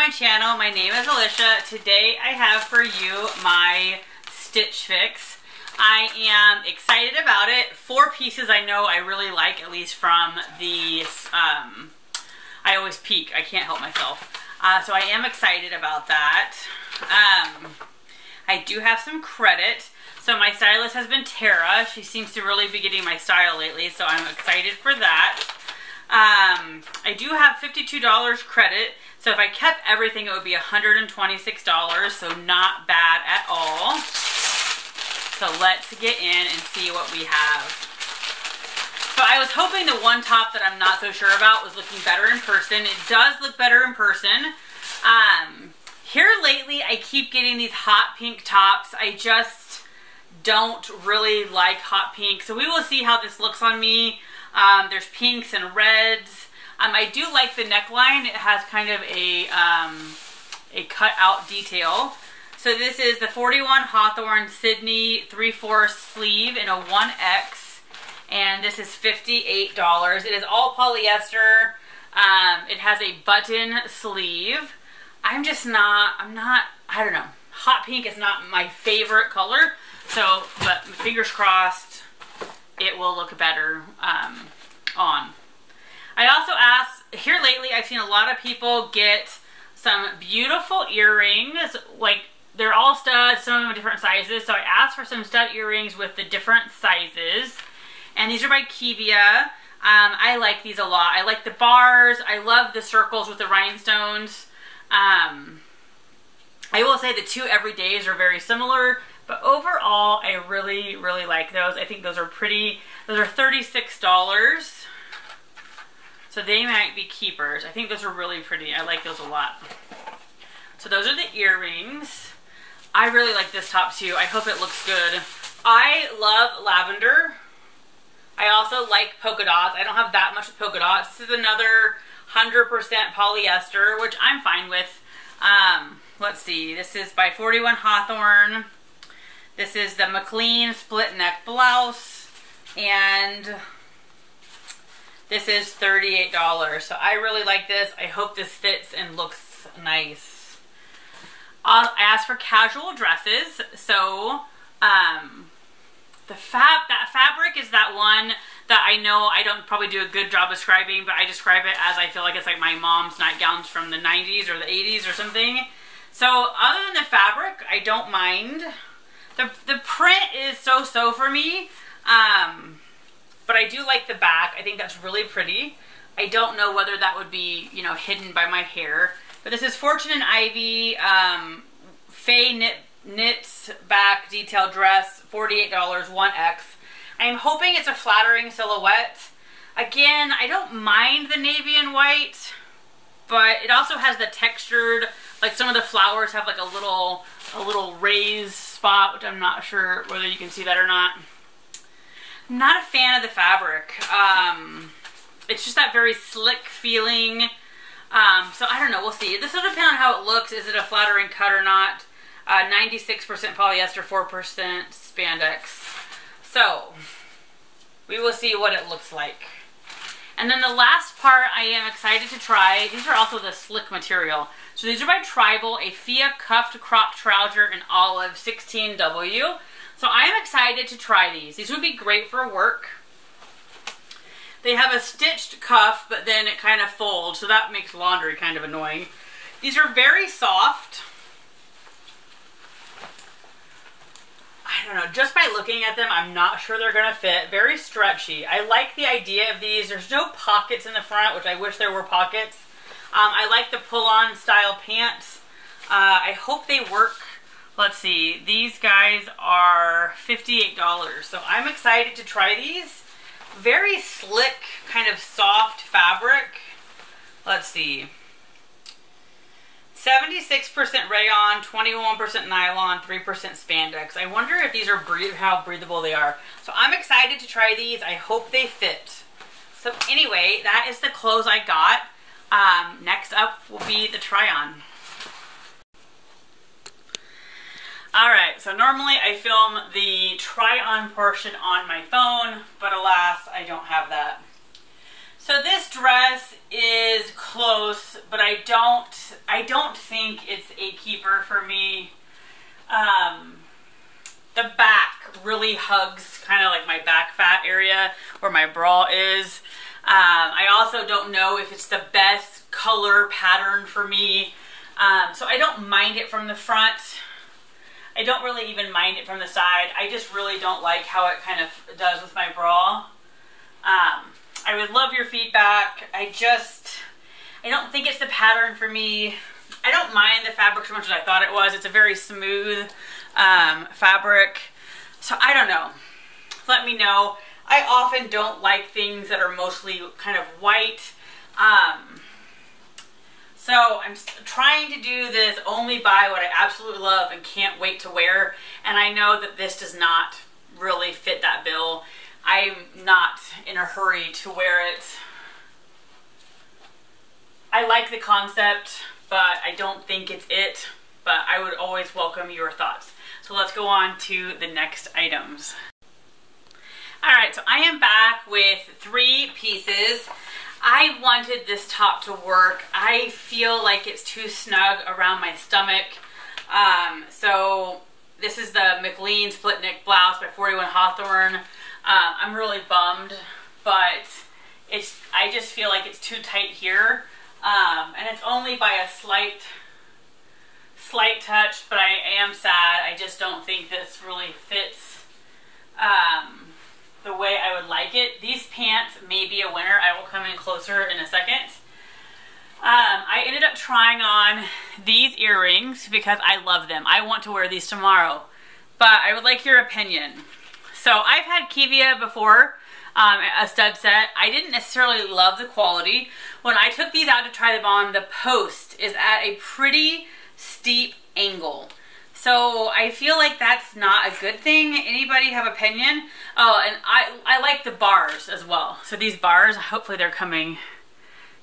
my channel. My name is Alisha. Today I have for you my Stitch Fix. I am excited about it. Four pieces I know I really like, at least from the, um, I always peek. I can't help myself. Uh, so I am excited about that. Um, I do have some credit. So my stylist has been Tara. She seems to really be getting my style lately, so I'm excited for that. Um, I do have $52 credit. So if I kept everything, it would be $126, so not bad at all. So let's get in and see what we have. So I was hoping the one top that I'm not so sure about was looking better in person. It does look better in person. Um, here lately, I keep getting these hot pink tops. I just don't really like hot pink. So we will see how this looks on me. Um, there's pinks and reds. Um, I do like the neckline. It has kind of a, um, a cut out detail. So this is the 41 Hawthorn Sydney 3 4 sleeve in a 1X. And this is $58. It is all polyester. Um, it has a button sleeve. I'm just not, I'm not, I don't know. Hot pink is not my favorite color. So, but fingers crossed, it will look better um, on. I also asked, here lately I've seen a lot of people get some beautiful earrings, like they're all studs, some of them different sizes, so I asked for some stud earrings with the different sizes, and these are by Kivia. Um, I like these a lot. I like the bars, I love the circles with the rhinestones. Um, I will say the two everydays are very similar, but overall, I really, really like those. I think those are pretty, those are $36. So they might be keepers. I think those are really pretty. I like those a lot. So those are the earrings. I really like this top too. I hope it looks good. I love lavender. I also like polka dots. I don't have that much polka dots. This is another 100% polyester, which I'm fine with. Um, let's see. This is by 41 Hawthorn. This is the McLean split neck blouse. And this is $38. So I really like this. I hope this fits and looks nice. I asked for casual dresses. So um, the fab that fabric is that one that I know I don't probably do a good job describing, but I describe it as I feel like it's like my mom's nightgowns from the 90s or the 80s or something. So other than the fabric, I don't mind. The, the print is so-so for me. Um, but I do like the back. I think that's really pretty. I don't know whether that would be, you know, hidden by my hair. But this is Fortune and Ivy um, Faye knit, Knits back detail dress, $48, 1X. I'm hoping it's a flattering silhouette. Again, I don't mind the navy and white, but it also has the textured, like some of the flowers have like a little, a little raised spot, which I'm not sure whether you can see that or not not a fan of the fabric. Um, it's just that very slick feeling. Um, so I don't know. We'll see. This will depend on how it looks. Is it a flattering cut or not? 96% uh, polyester, 4% spandex. So we will see what it looks like. And then the last part I am excited to try. These are also the slick material. So these are by Tribal, a Fia cuffed crop trouser in olive 16W. So I am excited to try these. These would be great for work. They have a stitched cuff, but then it kind of folds, so that makes laundry kind of annoying. These are very soft. I don't know, just by looking at them, I'm not sure they're going to fit. Very stretchy. I like the idea of these. There's no pockets in the front, which I wish there were pockets. Um, I like the pull-on style pants. Uh, I hope they work Let's see, these guys are $58. So I'm excited to try these. Very slick, kind of soft fabric. Let's see. 76% rayon, 21% nylon, 3% spandex. I wonder if these are breathe how breathable they are. So I'm excited to try these. I hope they fit. So anyway, that is the clothes I got. Um, next up will be the try-on. Alright, so normally I film the try-on portion on my phone, but alas, I don't have that. So this dress is close, but I don't I don't think it's a keeper for me. Um, the back really hugs kind of like my back fat area where my bra is. Um, I also don't know if it's the best color pattern for me. Um, so I don't mind it from the front. I don't really even mind it from the side. I just really don't like how it kind of does with my bra. Um, I would love your feedback. I just, I don't think it's the pattern for me. I don't mind the fabric so much as I thought it was. It's a very smooth um, fabric. So I don't know. Let me know. I often don't like things that are mostly kind of white. Um, so I'm trying to do this only buy what I absolutely love and can't wait to wear. And I know that this does not really fit that bill. I'm not in a hurry to wear it. I like the concept, but I don't think it's it. But I would always welcome your thoughts. So let's go on to the next items. All right, so I am back with three pieces. I wanted this top to work. I feel like it's too snug around my stomach. Um, so this is the McLean split neck blouse by 41 Hawthorn. Um, I'm really bummed, but it's I just feel like it's too tight here. Um, and it's only by a slight slight touch, but I am sad. I just don't think this really fits um, the way I would like it. These pants may be a winner. I will come in closer in a second. Um, I ended up trying on these earrings because I love them. I want to wear these tomorrow, but I would like your opinion. So I've had Kivia before, um, a stud set. I didn't necessarily love the quality. When I took these out to try them on, the post is at a pretty steep angle. So I feel like that's not a good thing. Anybody have opinion? Oh, and I, I like the bars as well. So these bars, hopefully they're coming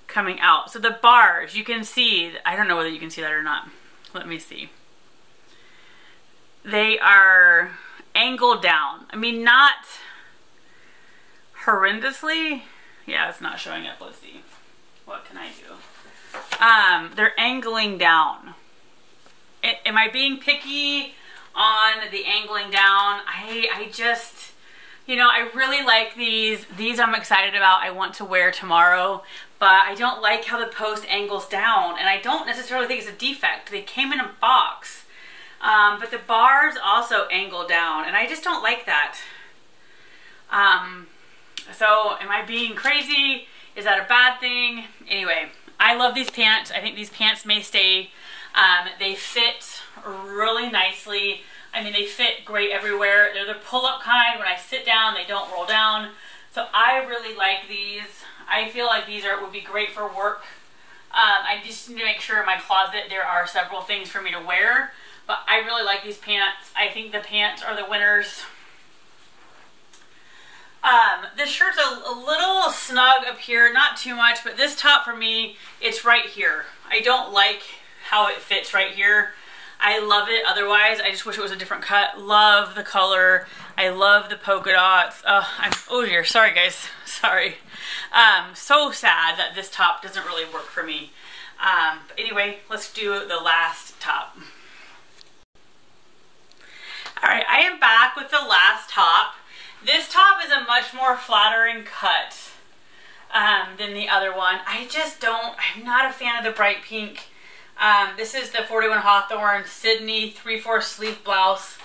coming out. So the bars, you can see, I don't know whether you can see that or not. Let me see. They are angled down. I mean, not horrendously. Yeah, it's not showing up. Let's see. What can I do? Um, they're angling down am I being picky on the angling down? I, I just, you know, I really like these. These I'm excited about. I want to wear tomorrow, but I don't like how the post angles down, and I don't necessarily think it's a defect. They came in a box, um, but the bars also angle down, and I just don't like that. Um, so am I being crazy? Is that a bad thing? Anyway, I love these pants. I think these pants may stay um, they fit really nicely. I mean, they fit great everywhere. They're the pull-up kind. When I sit down, they don't roll down. So I really like these. I feel like these are would be great for work. Um, I just need to make sure in my closet there are several things for me to wear. But I really like these pants. I think the pants are the winners. Um, this shirt's a, a, little snug up here, not too much, but this top for me, it's right here. I don't like how it fits right here. I love it otherwise. I just wish it was a different cut. Love the color. I love the polka dots. Oh, I'm, oh dear, sorry guys, sorry. Um, so sad that this top doesn't really work for me. Um, but anyway, let's do the last top. All right, I am back with the last top. This top is a much more flattering cut um, than the other one. I just don't, I'm not a fan of the bright pink. Um, this is the 41 Hawthorn Sydney 3-4 sleeve blouse,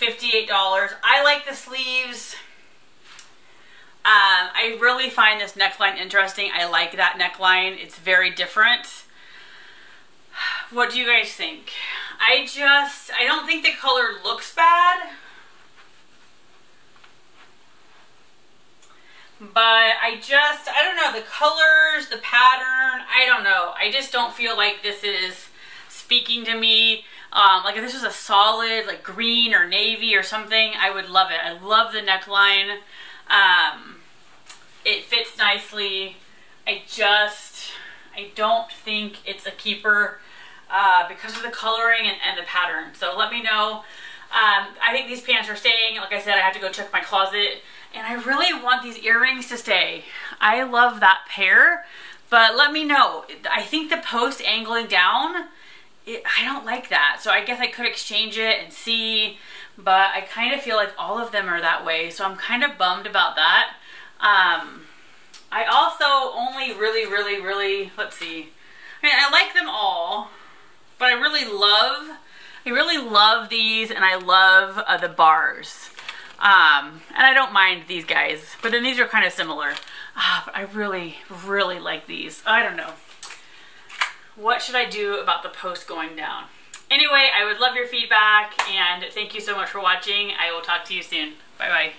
$58. I like the sleeves. Um, I really find this neckline interesting. I like that neckline. It's very different. What do you guys think? I just, I don't think the color looks bad. But I just, I don't know, the colors, the pattern, I don't know. I just don't feel like this is speaking to me. Um, like if this was a solid, like green or navy or something, I would love it. I love the neckline. Um, it fits nicely. I just, I don't think it's a keeper uh, because of the coloring and, and the pattern. So let me know. Um, I think these pants are staying. Like I said, I have to go check my closet. And I really want these earrings to stay. I love that pair, but let me know. I think the post angling down, it, I don't like that. So I guess I could exchange it and see, but I kind of feel like all of them are that way. So I'm kind of bummed about that. Um, I also only really, really, really, let's see. I mean, I like them all, but I really love, I really love these and I love uh, the bars. Um, and I don't mind these guys, but then these are kind of similar. Ah, but I really, really like these. I don't know. What should I do about the post going down? Anyway, I would love your feedback and thank you so much for watching. I will talk to you soon. Bye bye.